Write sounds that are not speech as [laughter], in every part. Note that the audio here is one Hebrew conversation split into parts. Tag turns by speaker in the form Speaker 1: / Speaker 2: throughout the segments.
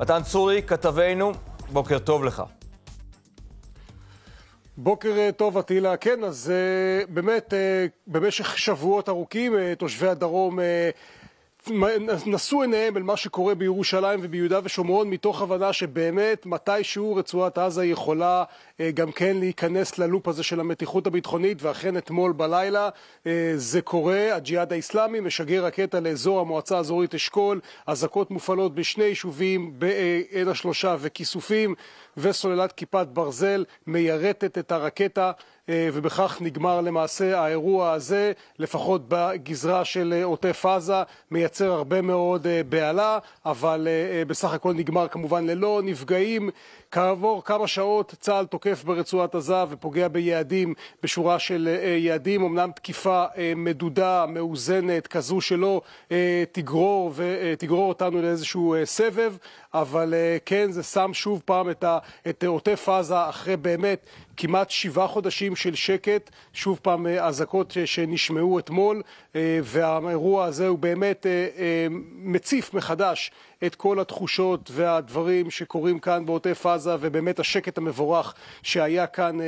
Speaker 1: מתן צורי, כתבנו, בוקר טוב לך.
Speaker 2: בוקר אה, טוב, אטילה. כן, אז uh, באמת, uh, במשך שבועות ארוכים, תושבי הדרום נשאו עיניהם אל מה שקורה בירושלים וביהודה ושומרון מתוך הבנה שבאמת מתישהו רצועת עזה יכולה אה, גם כן להיכנס ללופ הזה של המתיחות הביטחונית ואכן אתמול בלילה אה, זה קורה, הג'יהאד האיסלאמי משגר רקטה לאזור המועצה האזורית אשכול, אזעקות מופעלות בשני יישובים בעין השלושה וכיסופים וסוללת כיפת ברזל מיירטת את הרקטה. אה, ובכך נגמר למעשה האירוע הזה, לפחות בגזרה של אה, עוטף עזה, מייצר הרבה מאוד אה, בהלה, אבל בסך הכל נגמר כמובן ללא נפגעים. כעבור כמה שעות צה"ל תוקף ברצועת עזה ופוגע ביעדים, בשורה של יעדים, אמנם תקיפה מדודה, מאוזנת, כזו שלא תגרור ותגרור אותנו לאיזשהו סבב, אבל כן, זה שם שוב פעם את עוטף עזה אחרי באמת כמעט שבעה חודשים של שקט, שוב פעם אה, אזעקות שנשמעו אתמול, אה, והאירוע הזה הוא באמת אה, מציף מחדש את כל התחושות והדברים שקורים כאן בעוטף עזה, ובאמת השקט המבורך שהיה כאן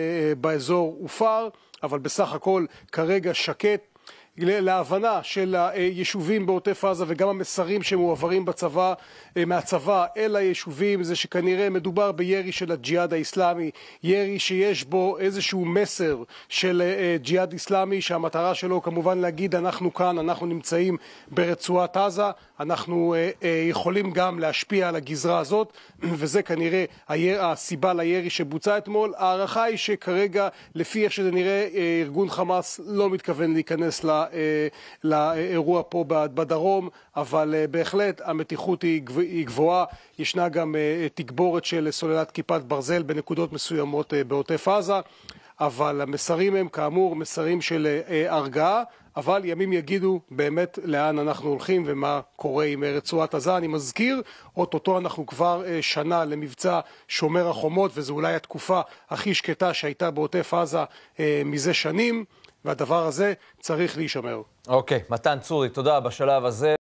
Speaker 2: באזור הופר, אבל בסך הכל כרגע שקט. להבנה של היישובים בעוטף עזה וגם המסרים שמועברים בצבא, אה, מהצבא אל היישובים זה שכנראה מדובר בירי של הג'יהאד האיסלאמי, ירי שיש בו איזשהו מסר של אה, ג'יהאד איסלאמי שהמטרה שלו כמובן להגיד אנחנו כאן, אנחנו נמצאים ברצועת עזה, אנחנו אה, יכולים גם להשפיע על הגזרה הזאת [clears throat] וזה כנראה הסיבה לירי שבוצע אתמול. ההערכה היא שכרגע לפי איך שזה נראה ארגון חמאס לא מתכוון להיכנס ל... אה, לאירוע פה בדרום, אבל אה, בהחלט המתיחות היא גבוהה. ישנה גם אה, תגבורת של סוללת כיפת ברזל בנקודות מסוימות בעוטף עזה. אבל המסרים הם כאמור מסרים של הרגעה, אבל ימים יגידו באמת לאן אנחנו הולכים ומה קורה עם רצועת עזה. אני מזכיר, אוטוטו אנחנו כבר שנה למבצע שומר החומות, וזו אולי התקופה הכי שקטה שהייתה בעוטף עזה מזה שנים. והדבר הזה צריך להישמר.
Speaker 1: אוקיי, מתן צורי, תודה בשלב הזה.